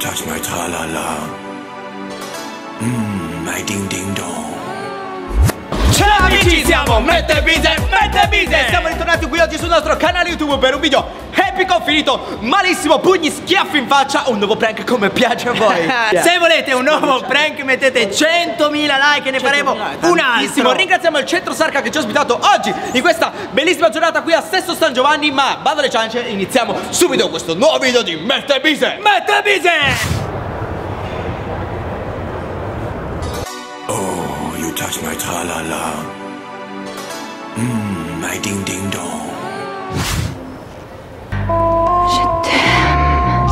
touch my tra-la-la. Mmm, my ding-ding-dong. Ciao amici, siamo! Mette Bise, Mette Bise Siamo ritornati qui oggi sul nostro canale YouTube per un video epico finito malissimo Pugni, schiaffi in faccia, un nuovo prank come piace a voi. Se volete un nuovo prank mettete 100.000 like e ne faremo un altro. Ringraziamo il centro Sarca che ci ha ospitato oggi in questa bellissima giornata qui a Sesto San Giovanni Ma vado alle ciance, iniziamo subito questo nuovo video di Mette Bise Mette Bise you touch my tra-la-la. Mmm, my ding-ding-dong. Je t'aime.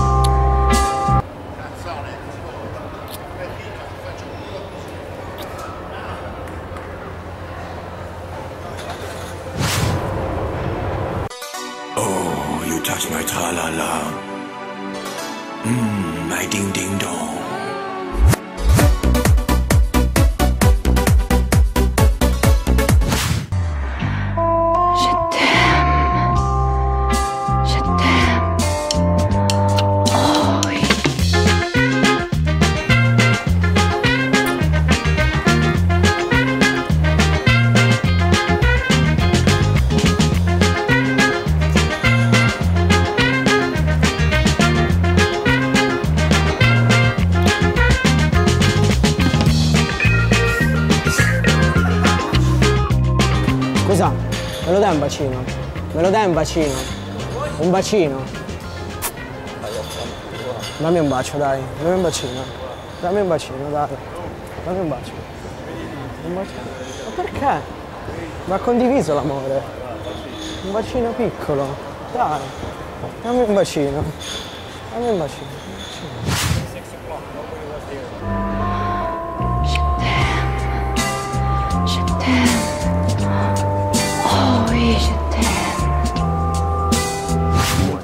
Oh, you touch my tra-la-la. Mmm, my ding-ding-dong. Scusa, me lo dai un bacino? Me lo dai un bacino? Un bacino? Dammi un bacio, dai, dammi un bacino. Dammi un bacino, dai. Dammi un bacio. Un bacino. Ma perché? Ma condiviso l'amore. Un bacino piccolo. Dai. Dammi un bacino. Dammi un bacino. Je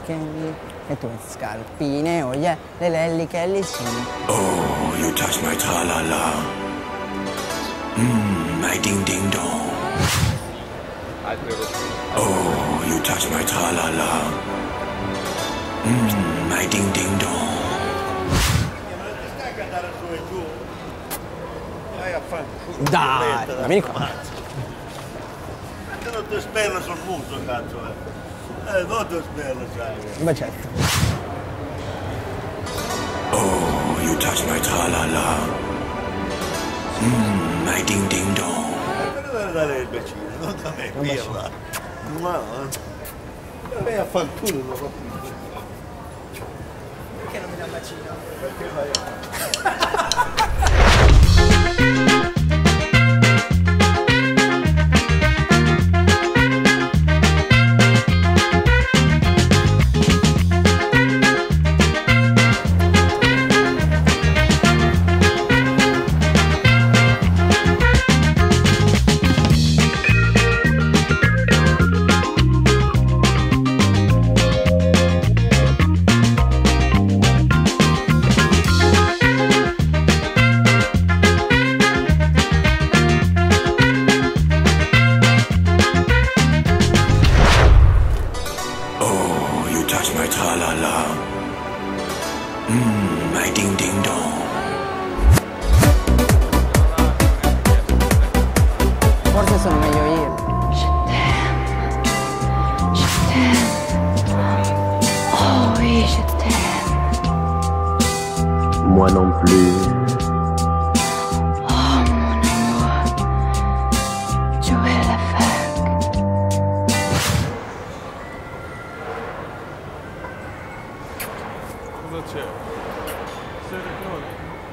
Kelly, le tue scarpine, oh yeah, le lelli Kelly sono. Oh, you touch my tra-la-la. Mmm, my ding-ding-dong. Oh, you touch my tra-la-la. Mmm, my ding-ding-dong. Dai, ma vieni qua. Te non ti spella sul muso, cazzo, eh. Eh, non ti spella, sai. Un bacetto. Oh, you touch my tra-la-la. Mmm, my ding-ding-dong. Per dare il bacino, non da me, pirla. Ma, eh. Vai a fanculo, lo capisco. Perché non mi dà bacino? Perché vai Oh, touch my tra-la-la. Mmm, my ding-ding-dong. Forse sono meglio io. Je t'aime. Je t'aime. Oh oui, je t'aime. Moi non plus.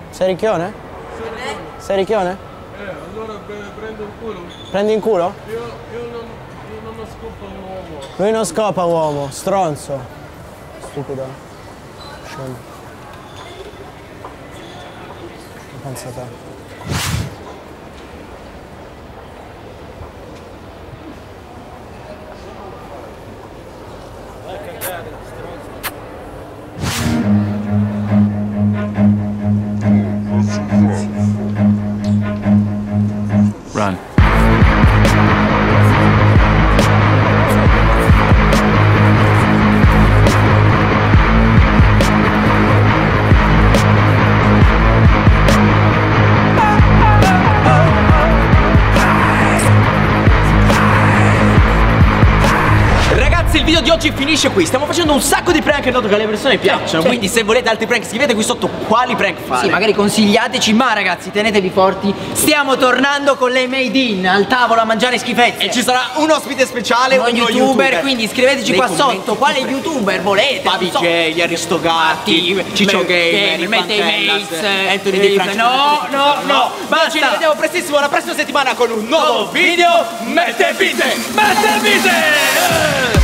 Sei ricchione? Sei ricchione? Eh, allora pre- prendo il culo. Prendi in culo? Io, io non, io non scopo un uomo. Lui non scopa uomo, stronzo. Stupido. Scemo. Pensa a te. Il video di oggi finisce qui. Stiamo facendo un sacco di prank noto che alle persone piacciono. Quindi se volete altri prank scrivete qui sotto quali prank fare. Sì, magari consigliateci, ma ragazzi, tenetevi forti. Stiamo tornando con le made in al tavolo a mangiare schifezze. E ci sarà un ospite speciale, uno uno youtuber, quindi scriveteci Nei qua sotto quale youtuber volete. Fabi so. J, Aristogatti, Ciccio Me- Gamer, Pantellas, Mates, Anthony eh, Di Francesco. no, no, no, basta. Ci rivediamo prestissimo la prossima settimana con un nuovo video. Mette bise! Mette bise!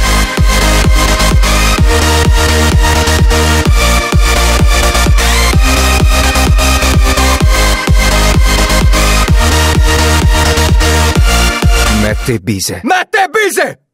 Mette bise. Mette bise!